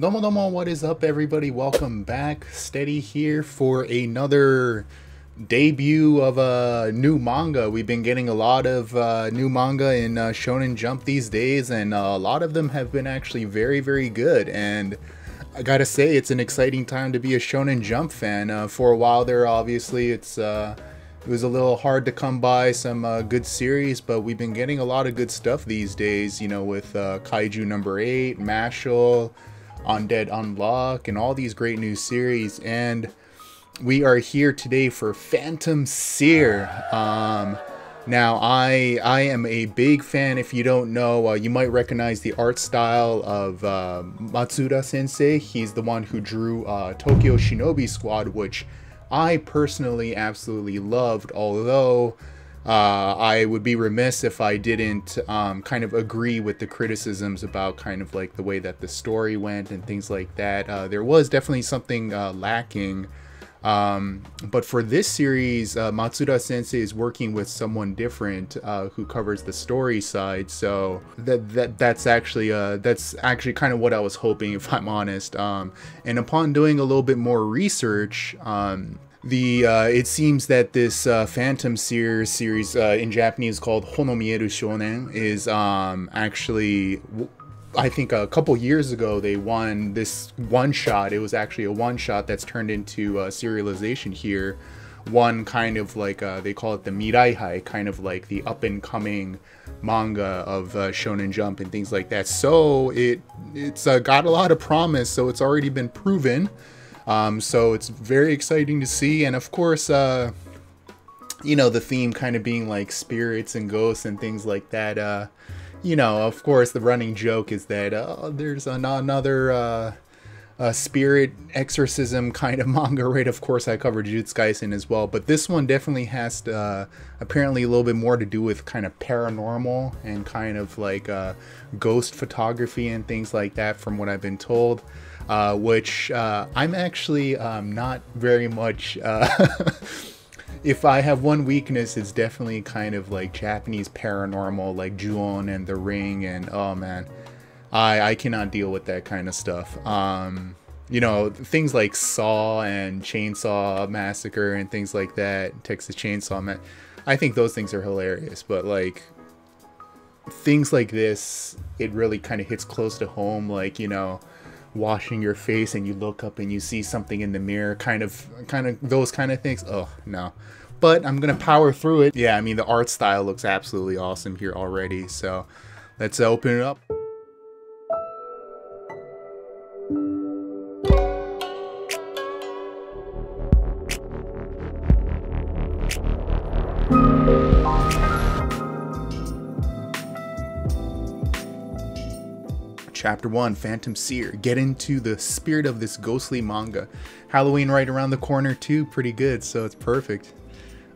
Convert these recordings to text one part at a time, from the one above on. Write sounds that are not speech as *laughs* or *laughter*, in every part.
Domo domo, what is up everybody? Welcome back. Steady here for another debut of a new manga. We've been getting a lot of uh, new manga in uh, Shonen Jump these days and uh, a lot of them have been actually very, very good. And I gotta say, it's an exciting time to be a Shonen Jump fan. Uh, for a while there, obviously, it's uh, it was a little hard to come by some uh, good series, but we've been getting a lot of good stuff these days, you know, with Kaiju number 8, Mashle, Undead Unluck, and all these great new series. And we are here today for Phantom Seer. Um, now, I I am a big fan. If you don't know, uh, you might recognize the art style of uh, Matsuda Sensei. He's the one who drew uh, Tokyo Shinobi Squad, which I personally absolutely loved. Although uh, I would be remiss if I didn't um, kind of agree with the criticisms about kind of like the way that the story went and things like that. Uh, there was definitely something uh, lacking. Um, but for this series, uh, Matsuda Sensei is working with someone different uh, who covers the story side. So that that that's actually uh, that's actually kind of what I was hoping, if I'm honest. Um, and upon doing a little bit more research. The uh, it seems that this uh, Phantom Seer series uh, in Japanese called Honomieru Shonen is um, actually I think a couple years ago they won this one shot. It was actually a one shot that's turned into a serialization here. One kind of like uh, they call it the Miraihai, kind of like the up and coming manga of uh, Shonen Jump and things like that. So it it's uh, got a lot of promise. So it's already been proven. Um, so it's very exciting to see, and of course, uh, you know, the theme kind of being like spirits and ghosts and things like that. Uh, you know, of course, the running joke is that uh, there's an- another uh, spirit exorcism kind of *laughs* manga, right? Of course, I covered Jujutsu Kaisen as well, but this one definitely has to, uh, apparently a little bit more to do with kind of paranormal and kind of like uh, ghost photography and things like that, from what I've been told uh, which uh, I'm actually um, not very much. Uh, *laughs* if I have one weakness, it's definitely kind of like Japanese paranormal, like Ju-On and The Ring, and oh man, I I cannot deal with that kind of stuff. Um, you know, things like Saw and Chainsaw Massacre and things like that, Texas Chainsaw Man. I think those things are hilarious, but like things like this, it really kind of hits close to home. Like you know, washing your face and you look up and you see something in the mirror kind of kind of those kind of things oh no. But i'm gonna power through it. Yeah i mean the art style looks absolutely awesome here already so let's open it up Chapter 1 Phantom Seer. Get into the spirit of this ghostly manga. Halloween right around the corner, too. Pretty good, so it's perfect.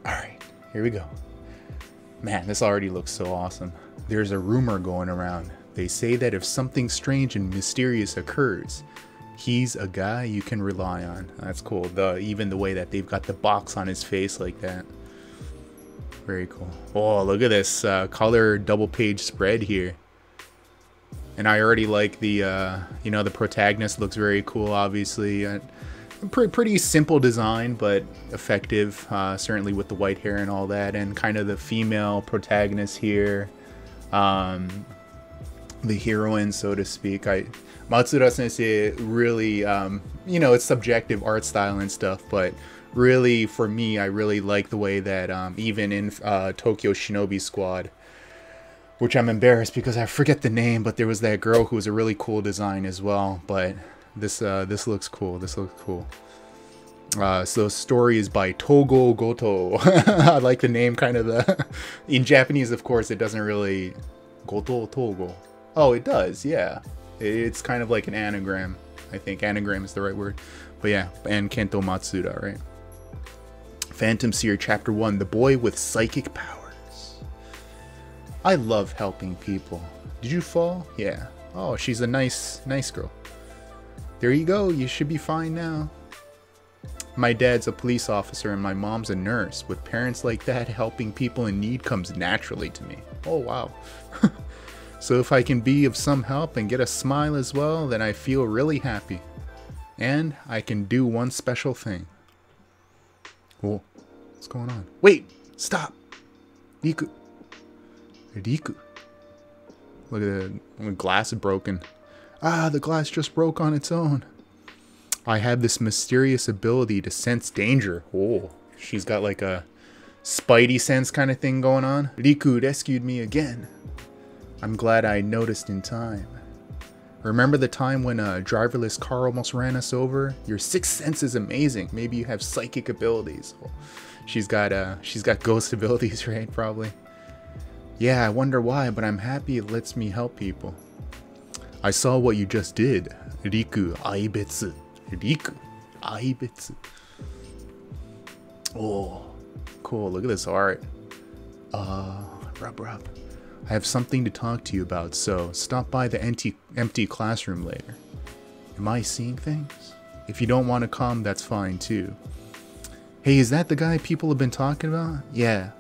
Alright, here we go. Man, this already looks so awesome. There's a rumor going around. They say that if something strange and mysterious occurs, he's a guy you can rely on. That's cool. The even the way that they've got the box on his face like that. Very cool. Oh, look at this uh, color double page spread here and I already like the uh, you know the protagonist looks very cool. Obviously, uh, pretty pretty simple design, but effective. Uh, certainly with the white hair and all that, and kind of the female protagonist here, um, the heroine, so to speak. I Matsuda Sensei really, um, you know, it's subjective art style and stuff, but really for me, I really like the way that um, even in uh, Tokyo Shinobi Squad which I'm embarrassed because I forget the name, but there was that girl who was a really cool design as well. But this uh, this looks cool. This looks cool. Uh, so story is by Togo Goto. *laughs* I like the name, kind of the. *laughs* In Japanese, of course, it doesn't really. Goto Togo. Oh, it does. Yeah, it's kind of like an anagram. I think anagram is the right word. But yeah, and Kento Matsuda, right? Phantom Seer Chapter One: The Boy with Psychic Power. I love helping people. Did you fall? Yeah. Oh, she's a nice, nice girl. There you go. You should be fine now. My dad's a police officer and my mom's a nurse. With parents like that, helping people in need comes naturally to me. Oh, wow. *laughs* So if I can be of some help and get a smile as well, then I feel really happy. And I can do one special thing. Whoa, what's going on? Wait, stop. Riku. Riku. Look at the, glass broken. Ah, the glass just broke on its own. I have this mysterious ability to sense danger. Oh, she's got like a spidey sense kind of thing going on. Riku rescued me again. I'm glad I noticed in time. Remember the time when a driverless car almost ran us over? Your sixth sense is amazing. Maybe you have psychic abilities. Well, she's got uh, she's got ghost *laughs* abilities, right? Probably. Yeah, I wonder why, but I'm happy it lets me help people. I saw what you just did. Riku Aibetsu. Riku Aibetsu. Oh, cool. Look at this art. Uh, rub rub. I have something to talk to you about, so stop by the empty, empty classroom later. Am I seeing things? If you don't want to come, that's fine too. Hey, is that the guy people have been talking about? Yeah.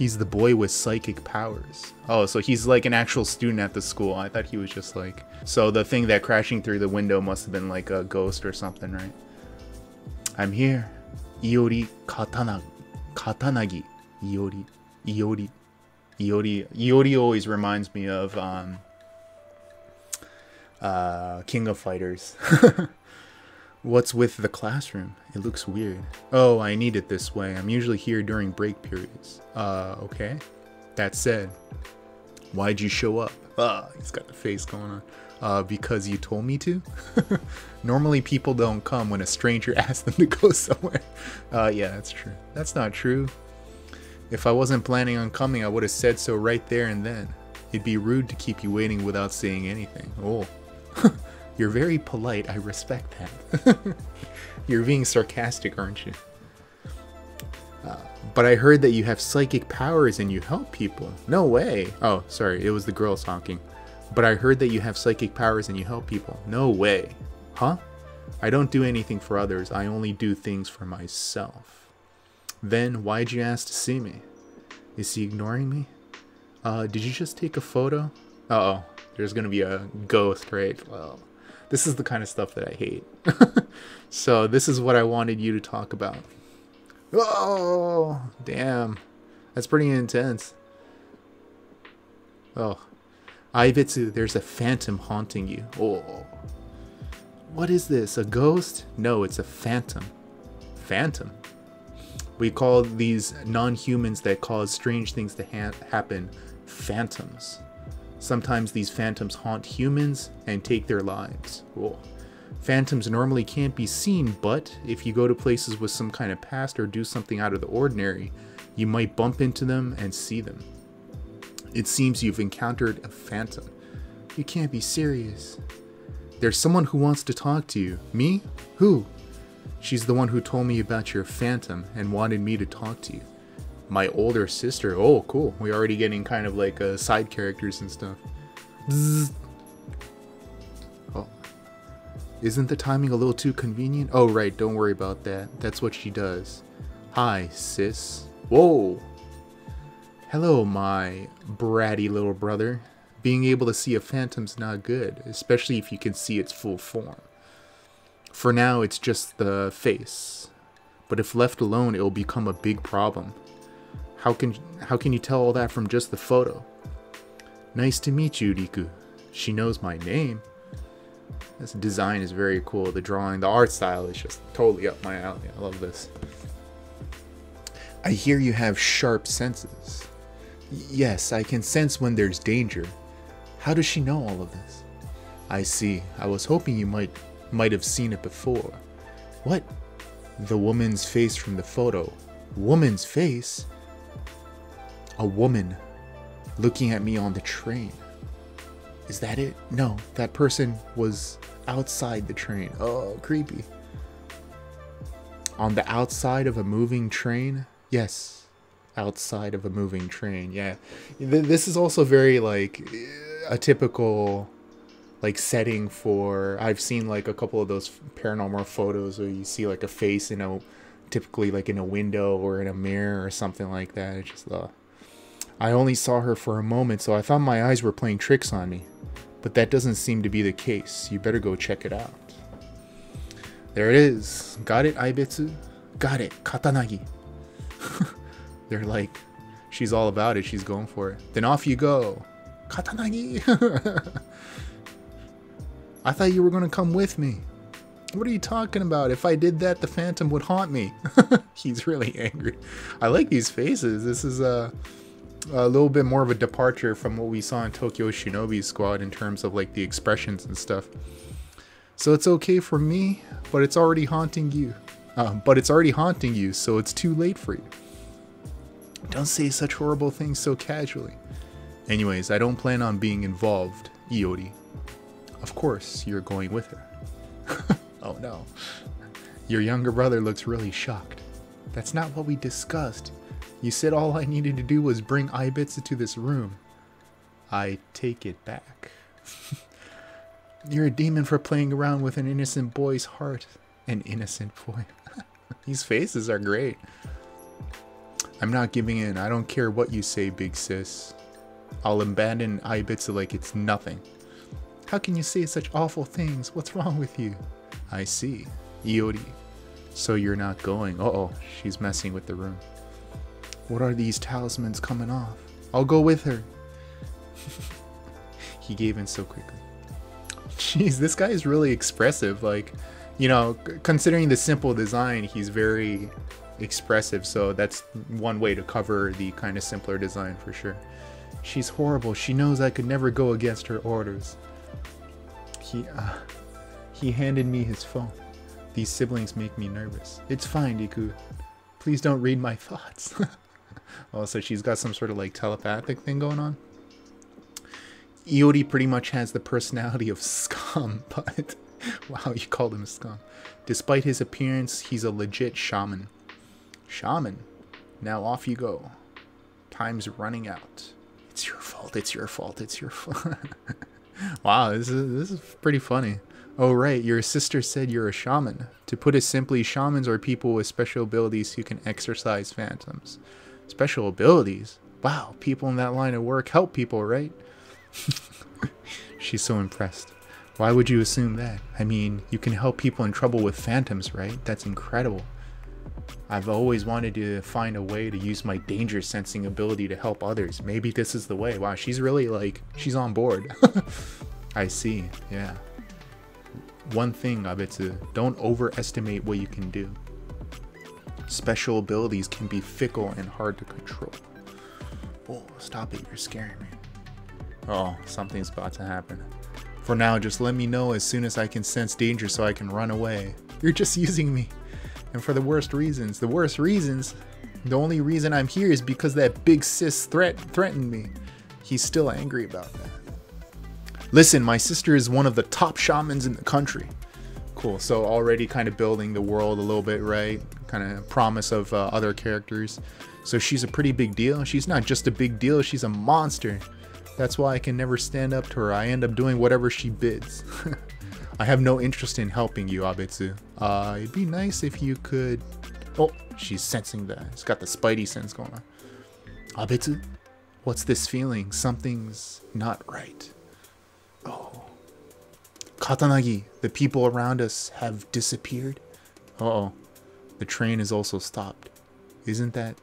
He's the boy with psychic powers. Oh, so he's like an actual student at the school. I thought he was just like... So the thing that crashing through the window must have been like a ghost or something, right? I'm here. Iori Katana... Katanagi. Iori. Iori. Iori Iori always reminds me of um, uh, King of Fighters. *laughs* What's with the classroom? It looks weird. Oh, I need it this way. I'm usually here during break periods. Uh, okay. That said, why'd you show up? Ah, he's got the face going on. Uh, because you told me to? *laughs* Normally people don't come when a stranger *laughs* asks them to go somewhere. Uh, yeah, that's true. That's not true. If I wasn't planning on coming, I would have said so right there and then. It'd be rude to keep you waiting without saying anything. Oh, *laughs* you're very polite. I respect that. *laughs* you're being sarcastic, aren't you? Uh, but I heard that you have psychic powers and you help people. No way. Oh, sorry, it was the girls talking. But I heard that you have psychic powers and you help people. No way. Huh? I don't do anything for others. I only do things for myself. Then why'd you ask to see me? Is he ignoring me? Uh, did you just take a photo? Uh oh, there's gonna be a ghost, right? Well, this is the kind of stuff that I hate. *laughs* so this is what I wanted you to talk about. Oh, damn. That's pretty intense. Oh. Aibetsu, there's a phantom haunting you. Oh. What is this? A ghost? No, it's a phantom. Phantom? We call these non-humans that cause strange things to ha happen phantoms. Sometimes these phantoms haunt humans and take their lives. Whoa. Phantoms normally can't be seen, but if you go to places with some kind of past or do something out of the ordinary, you might bump into them and see them. It seems you've encountered a phantom. You can't be serious. There's someone who wants to talk to you. Me? Who? She's the one who told me about your phantom and wanted me to talk to you. My older sister. Oh, cool. We're already getting kind of like uh, side characters and stuff. Bzz. Oh. Isn't the timing a little too convenient? Oh, right. Don't worry about that. That's what she does. Hi, sis. Whoa. Hello, my bratty little brother. Being able to see a phantom's not good, especially if you can see its full form. For now, it's just the face. But if left alone, it will become a big problem. How can, how can you tell all that from just the photo? Nice to meet you, Riku. She knows my name. This design is very cool. The drawing, the art style is just totally up my alley. I love this. I hear you have sharp senses. Yes, I can sense when there's danger. How does she know all of this? I see. I was hoping you might might have seen it before. What? The woman's face from the photo. Woman's face? A woman looking at me on the train. Is that it? No, that person was outside the train. Oh, creepy. On the outside of a moving train? Yes, outside of a moving train. Yeah. This is also very like a typical like setting for I've seen like a couple of those paranormal photos where you see like a face in a typically like in a window or in a mirror or something like that. It's just uh I only saw her for a moment, so I thought my eyes were playing tricks on me. But that doesn't seem to be the case. You better go check it out. There it is. Got it, Aibetsu? Got it, Katanagi. *laughs* They're like, she's all about it. She's going for it. Then off you go. Katanagi! *laughs* I thought you were going to come with me. What are you talking about? If I did that, the Phantom would haunt me. *laughs* He's really angry. I like these faces. This is a, a little bit more of a departure from what we saw in Tokyo Shinobi Squad in terms of like the expressions and stuff. So it's okay for me, but it's already haunting you. Uh, but it's already haunting you, so it's too late for you. Don't say such horrible things so casually. Anyways, I don't plan on being involved, Iori. Of course, you're going with her. *laughs* oh no. Your younger brother looks really shocked. That's not what we discussed. You said all I needed to do was bring Aibetsu to this room. I take it back. *laughs* You're a demon for playing around with an innocent boy's heart. An innocent boy. *laughs* These faces are great. I'm not giving in. I don't care what you say, big sis. I'll abandon Aibetsu like it's nothing. How can you say such awful things? What's wrong with you? I see. Iori. So you're not going. Uh oh, she's messing with the room. What are these talismans coming off? I'll go with her. *laughs* he gave in so quickly. Jeez, this guy is really expressive. Like, you know, considering the simple design, he's very expressive. So that's one way to cover the kind of simpler design for sure. She's horrible. She knows I could never go against her orders. He, uh, he handed me his phone. These siblings make me nervous. It's fine, Deku. Please don't read my *laughs* thoughts. Oh, so she's got some sort of like telepathic thing going on? Iori pretty much has the personality of scum, *laughs* but wow, you called him scum. Despite his appearance, he's a legit shaman. Shaman, now off you go. Time's running out. It's your fault, it's your fault, it's your fault. *laughs* wow, this is, this is pretty funny. Oh, right, your sister said you're a shaman. To put it simply, shamans are people with special abilities who can exorcise phantoms. Special abilities? Wow, people in that line of work help people, right? *laughs* She's so impressed. Why would you assume that? I mean, you can help people in trouble with phantoms, right? That's incredible. I've always wanted to find a way to use my danger sensing ability to help others. Maybe this is the way. Wow, she's really like, she's on board. *laughs* I see, yeah. One thing, Aibetsu, don't overestimate what you can do. Special abilities can be fickle and hard to control. Oh, stop it, you're scaring me. Oh, something's about to happen. For now, just let me know as soon as I can sense danger so I can run away. You're just *laughs* using me. And for the worst reasons. The worst reasons? The only reason I'm here is because that big sis threat threatened me. He's still angry about that. Listen, my sister is one of the top shamans in the country. Cool, so already kind of building the world a little bit, right? Kind of promise of uh, other characters. So she's a pretty big deal. She's not just a big deal, she's a monster. That's why I can never stand up to her. I end up doing whatever she bids. *laughs* I have no interest in helping you, Aibetsu. Uh, it'd be nice if you could... Oh, she's sensing that. She's got the spidey sense going on. Aibetsu, what's this feeling? Something's not right. Oh. Katanagi, the people around us have disappeared? Uh oh The train is also stopped. Isn't that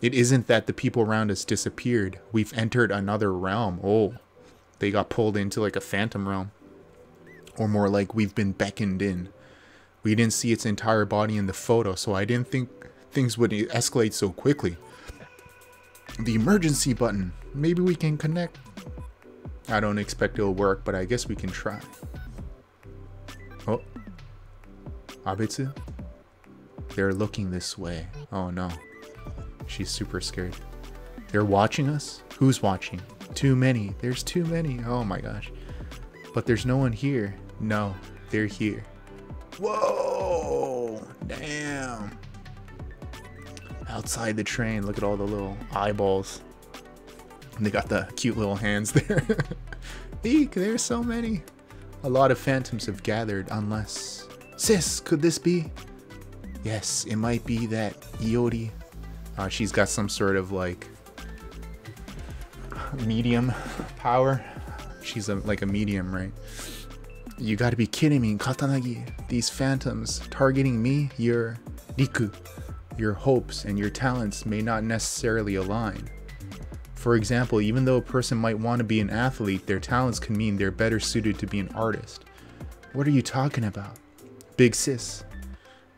it isn't that the people around us disappeared. We've entered another realm. Oh, they got pulled into like a phantom realm. Or more like we've been beckoned in. We didn't see its entire body in the photo, so I didn't think things would escalate so quickly. The emergency button. Maybe we can connect. I don't expect it'll work, but I guess we can try. Oh. Aibetsu? They're looking this way. Oh no. She's super scared. They're watching us? Who's watching? Too many. There's too many. Oh my gosh. But there's no one here. No, they're here. Whoa! Damn. Outside the train, look at all the little eyeballs. And they got the cute little hands *laughs* there. Eek, there's so many. A lot of phantoms have gathered, unless... Sis, could this be? Yes, it might be that Iori uh, she's got some sort of like medium power. She's a, like a medium, right? You gotta be kidding me, Katanagi. These phantoms targeting me, your Riku, your hopes and your talents may not necessarily align. For example, even though a person might want to be an athlete, their talents can mean they're better suited to be an artist. What are you talking about? Big sis.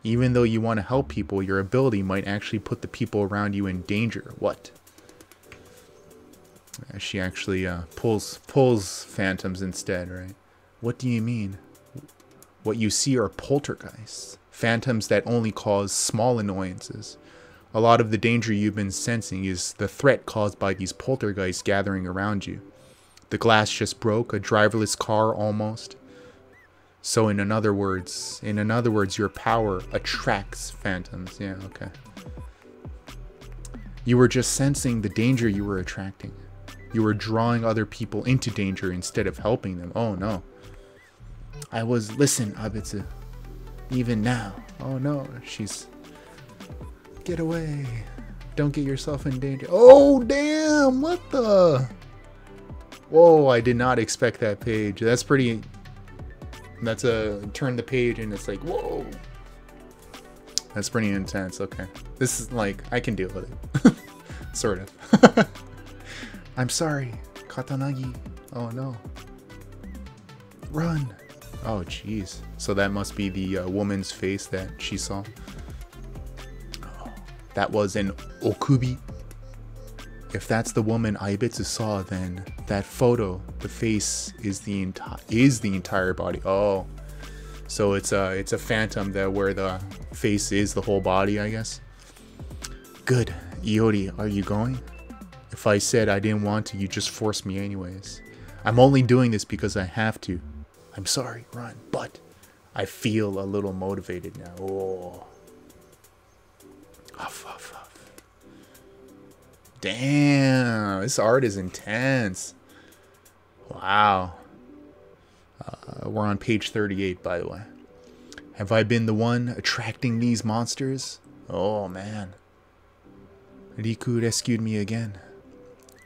Even though you want to help people, your ability might actually put the people around you in danger. What? She actually uh, pulls pulls phantoms instead, right? What do you mean? What you see are poltergeists, phantoms that only cause small annoyances. A lot of the danger you've been sensing is the threat caused by these poltergeists gathering around you. The glass just broke, a driverless car almost. So in another words, in another words, your power attracts phantoms. Yeah, okay. You were just sensing the danger you were attracting. You were drawing other people into danger instead of helping them. Oh no. I was listen, Aibetsu. Even now. Oh no, she's get away. Don't get yourself in danger. Oh damn, what the Whoa, I did not expect that page. That's pretty that's a turn the page and it's like, whoa. That's pretty intense. Okay. This is like I can deal with it. *laughs* sort of. *laughs* I'm sorry, Katanagi. Oh no. Run. Oh jeez. So that must be the uh, woman's face that she saw. Oh, that was an okubi. If that's the woman Aibetsu saw, then that photo, the face is the entire is the entire body. Oh, so it's a it's a phantom that where the face is the whole body, I guess. Good, Iori, are you going? If I said I didn't want to, you just forced me anyways. I'm only doing this because I have to. I'm sorry, run, but I feel a little motivated now. Oh. Huff, huff, huff. Damn, this art is intense. Wow. Uh, we're on page 38, by the way. Have I been the one attracting these monsters? Oh, man. Riku rescued me again.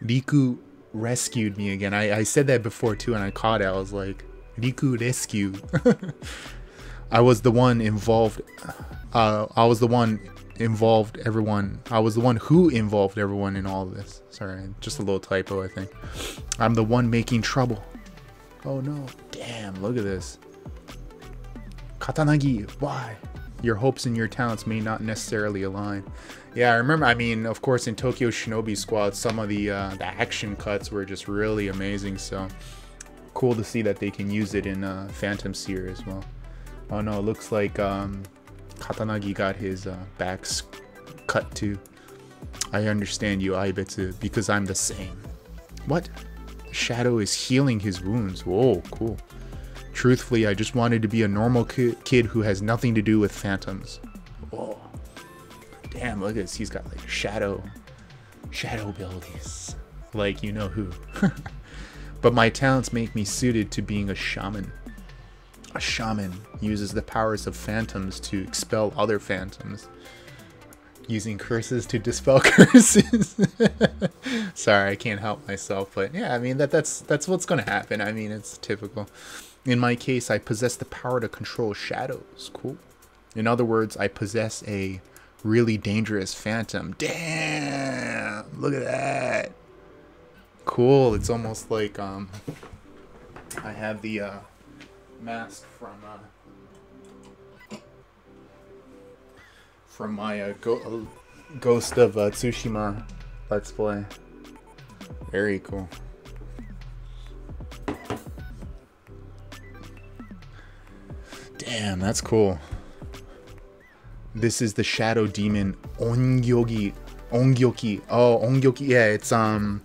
Riku rescued me again. I, I said that before, too, and I caught it. I was like, Riku rescue. *laughs* I was the one involved. Uh, I was the one involved everyone. I was the one who involved everyone in all of this. Sorry, just a little typo, I think. I'm the one making trouble. Oh no. Damn, look at this. Katanagi, why? Your hopes and your talents may not necessarily align. Yeah, I remember, I mean, of course, in Tokyo Shinobi Squad, some of the, uh, the action cuts were just really amazing, so cool to see that they can use it in uh, Phantom Seer as well. Oh no, it looks like um, Katanagi got his uh, backs cut too. I understand you, Aibetsu, because I'm the same. What? Shadow is healing his wounds. Whoa, cool. Truthfully, I just wanted to be a normal ki kid who has nothing to do with phantoms. Whoa. Damn, look at this. He's got like shadow, shadow abilities. Like you know who. *laughs* but my talents make me suited to being a shaman. A shaman uses the powers of phantoms to expel other phantoms. Using curses to dispel *laughs* curses. *laughs* Sorry, I can't help myself, but yeah, I mean that that's that's what's gonna happen. I mean it's typical. In my case, I possess the power to control shadows. Cool. In other words, I possess a really dangerous phantom. Damn! Look at that. Cool. It's almost like um I have the uh mask from uh, from my uh, Go- uh, Ghost of uh, Tsushima Let's Play. Very cool. Damn, that's cool. This is the Shadow Demon Ongyogi. Ongyoki. Oh, Ongyoki. Yeah, it's um.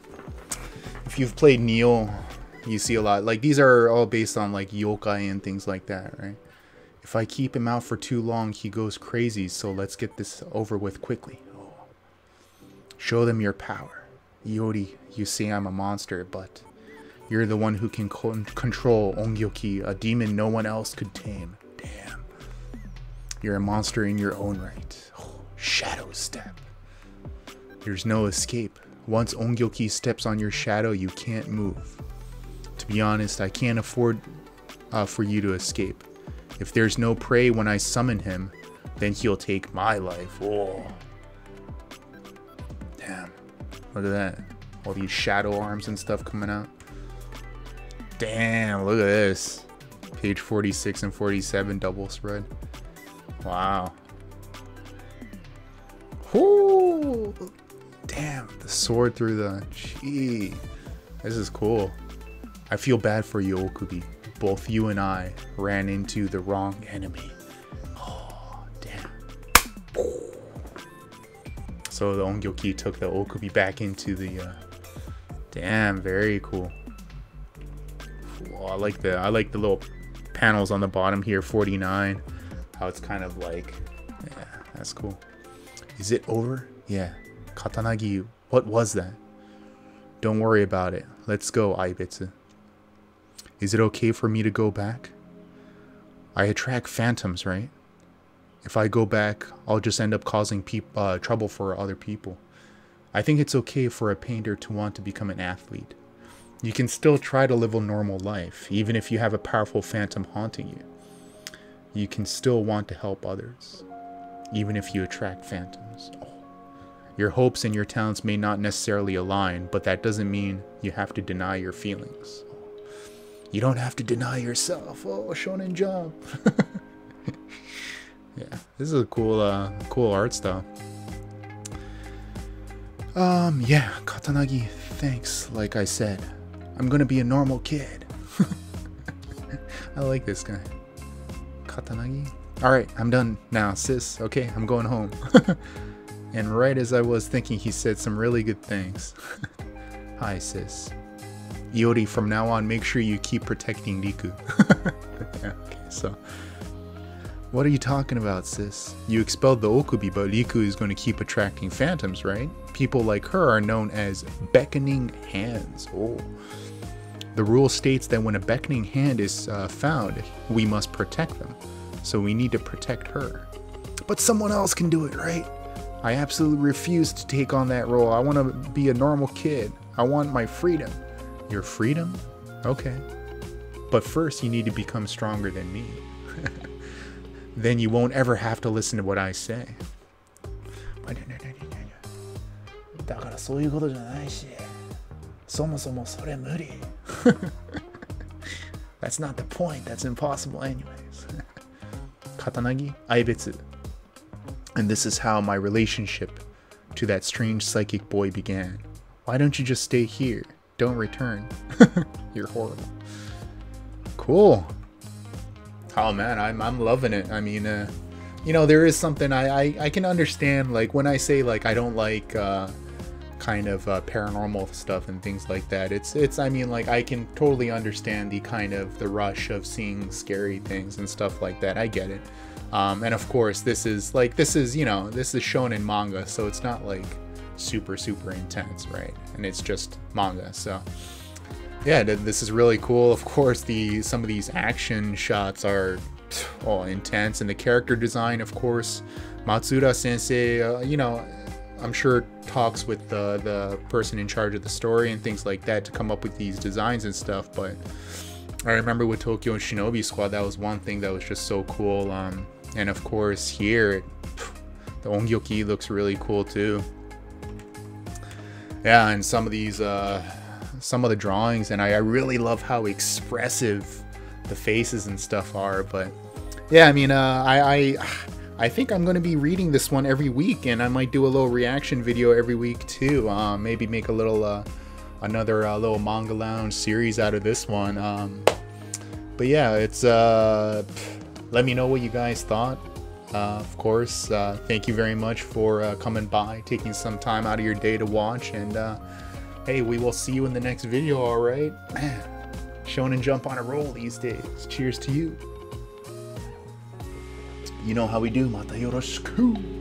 If you've played Nioh you see a lot. Like these are all based on like yokai and things like that, right? If I keep him out for too long, he goes crazy. So let's get this over with quickly. Oh. Show them your power. Iori, you say I'm a monster, but you're the one who can con control Ongyoki, a demon no one else could tame. Damn. You're a monster in your own right. Oh, *sighs* shadow step. There's no escape. Once Ongyoki steps on your shadow, you can't move. To be honest, I can't afford uh, for you to escape. If there's no prey when I summon him, then he'll take my life. Oh. Damn. Look at that. All these shadow arms and stuff coming out. Damn, look at this. Page 46 and 47 double spread. Wow. Whoo! Damn, the sword through the... Gee. This is cool. I feel bad for you, Okubi. Both you and I ran into the wrong enemy. Oh, damn. So the Ongyoki took the Okubi back into the... Uh... Damn, very cool. I like the I like the little panels on the bottom here, 49. How it's kind of like, yeah, that's cool. Is it over? Yeah. Katanagi, what was that? Don't worry about it. Let's go, Aibetsu. Is it okay for me to go back? I attract phantoms, right? If I go back, I'll just end up causing uh, trouble for other people. I think it's okay for a painter to want to become an athlete. You can still try to live a normal life, even if you have a powerful phantom haunting you. You can still want to help others, even if you attract phantoms. Oh. Your hopes and your talents may not necessarily align, but that doesn't mean you have to deny your feelings. You don't have to deny yourself. Oh, Shonen Jump. *laughs* yeah, this is a cool, uh, cool art style. Um, yeah, Katanagi, thanks, like I said. I'm gonna be a normal kid. *laughs* I like this guy. Katanagi? Alright, I'm done now, sis. Okay, I'm going home. *laughs* and right as I was thinking, he said some really good things. Hi, sis. Iori, from now on, make sure you keep protecting Riku. *laughs* okay, so. What are you talking about, sis? You expelled the Okubi, but Riku is going to keep attracting phantoms, right? People like her are known as beckoning hands. Oh. The rule states that when a beckoning hand is uh, found, we must protect them. So we need to protect her. But someone else can do it, right? I absolutely refuse to take on that role. I want to be a normal kid. I want my freedom. Your freedom? Okay. But first, you need to become stronger than me. *laughs* then you won't ever have to listen to what I say. だからそういうことじゃないし。そもそもそれ無理 *laughs* That's not the point. That's impossible anyways. *laughs* Katanagi Aibetsu. And this is how my relationship to that strange psychic boy began. Why don't you just stay here? Don't return. *laughs* You're horrible. Cool. Oh man, I'm, I'm loving it. I mean, uh, you know, there is something I, I, I can understand. Like when I say like I don't like uh, kind of uh, paranormal stuff and things like that. It's it's I mean like I can totally understand the kind of the rush of seeing scary things and stuff like that. I get it. Um, and of course, this is like this is you know this is shown in manga, so it's not like super super intense, right? And it's just manga, so yeah, this is really cool. Of course, the some of these action shots are *sniffs* oh intense, and the character design, of course, Matsuda Sensei, uh, you know, I'm sure talks with the the person in charge of the story and things like that to come up with these designs and stuff. But I remember with Tokyo Shinobi Squad, that was one thing that was just so cool. Um, and of course here, *sniffs* the Ongyoki looks really cool too. Yeah, and some of these, uh, some of the drawings, and I, I really love how expressive the faces and stuff are. But yeah, I mean, uh, I, I I think I'm going to be reading this one every week, and I might do a little reaction video every week too. Uh, maybe make a little, uh, another uh, little manga lounge series out of this one. Um, but yeah, it's. Uh, let me know what you guys thought. Uh, of course, uh, thank you very much for coming by, taking some time out of your day to watch, and hey, we will see you in the next video. All right, man. Shonen Jump on a roll these days. Cheers to you. You know how we do, Mata Yoroshiku.